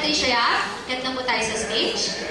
Patricia, get na po tayo sa stage.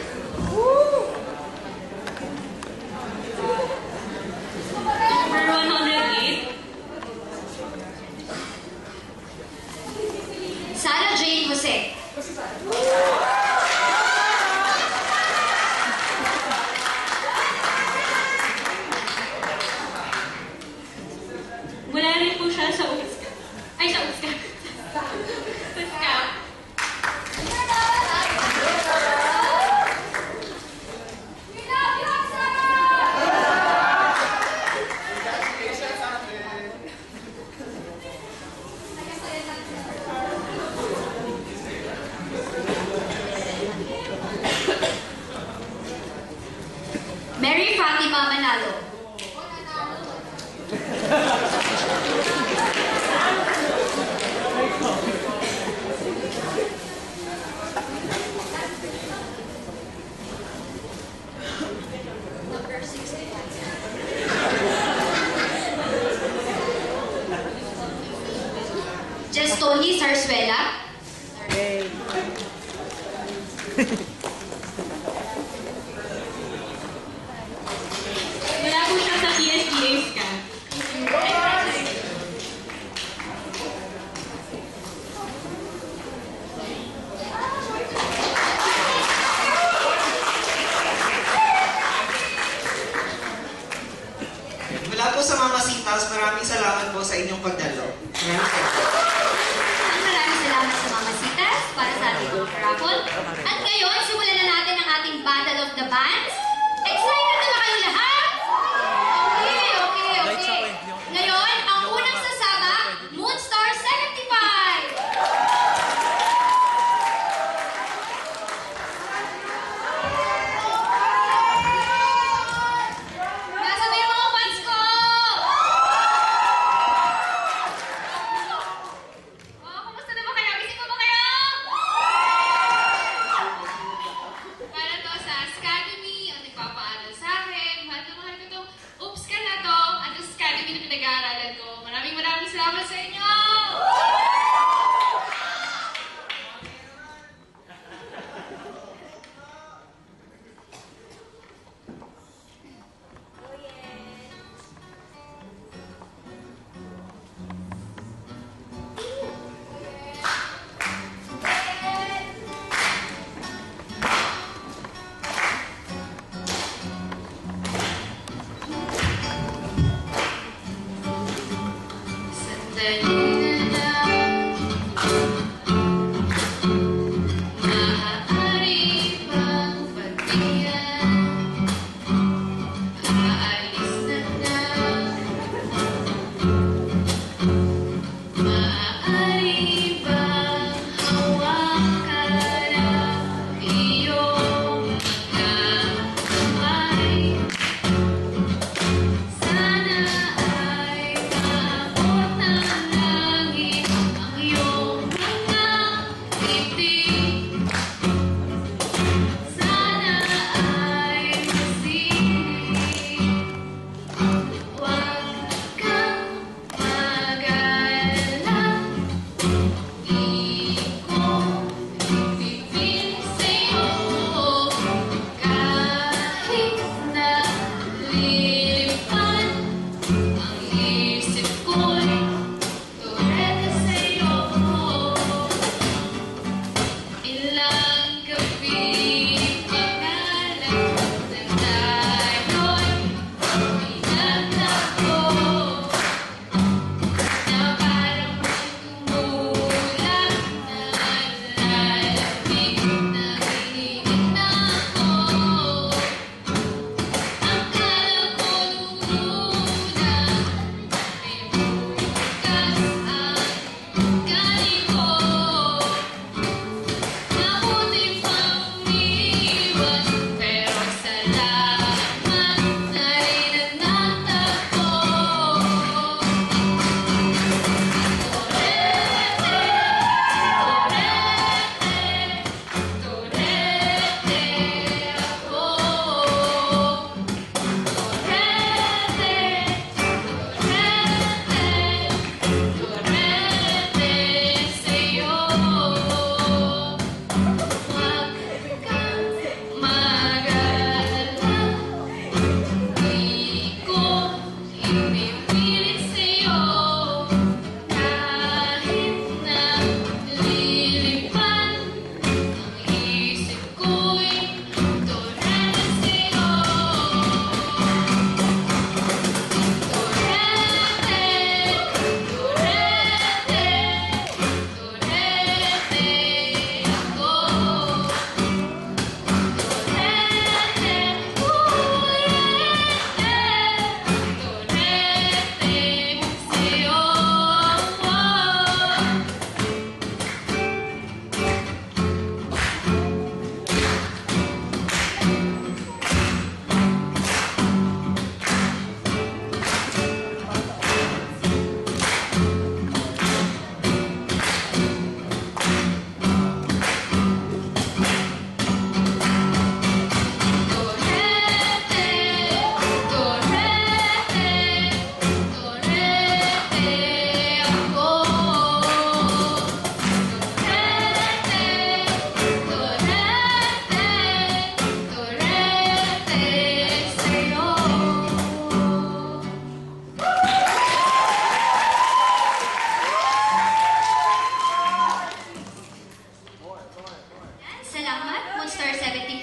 Star 75.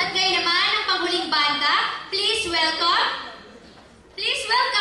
At ngayon naman, ang panghuling banda, please welcome, please welcome,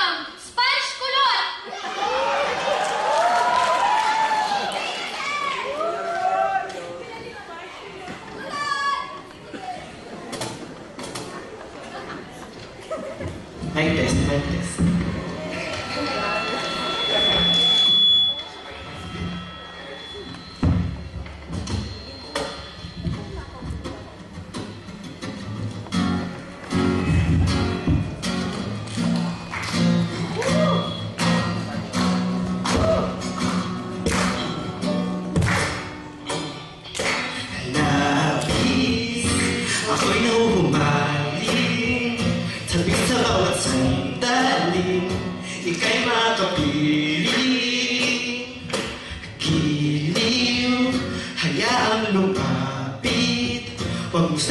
Kung